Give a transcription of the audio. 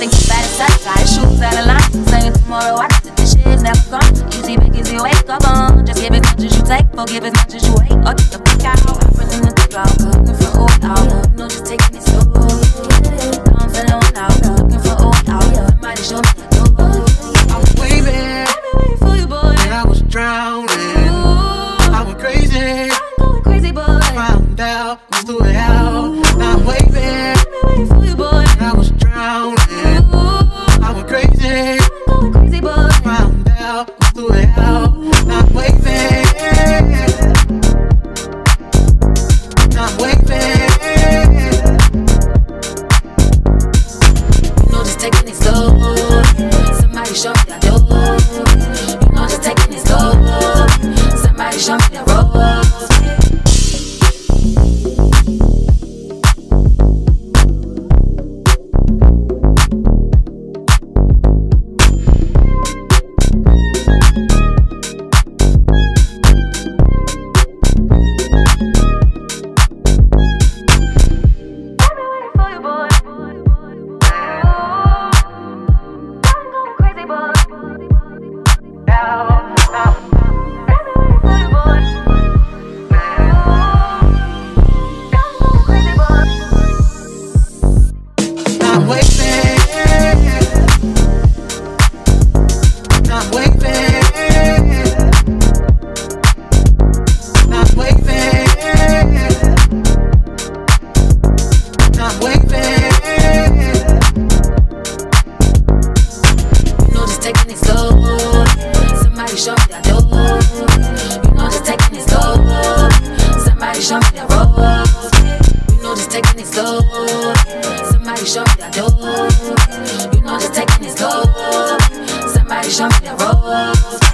I think you bad as such, got shoes out of line. Saying tomorrow, I that this shit is never gone. Easy bake, easy wake up on. Just give as much as you take, forgive as much as you hate. Or get the fuck out. I'm feeling the draw, cooking for all out. No, just taking it slow. I'm feeling out, looking for all out. Somebody show me the door. I was waving, I've been waiting for you, boy. and I was drowning. I went crazy, I'm going crazy, boy. found out, was through hell. Now I'm waving, taking it slow. Somebody show me that door. I'm waving, I'm just taking it slow. Somebody show me that door. You know, just taking it slow. Somebody show me that road.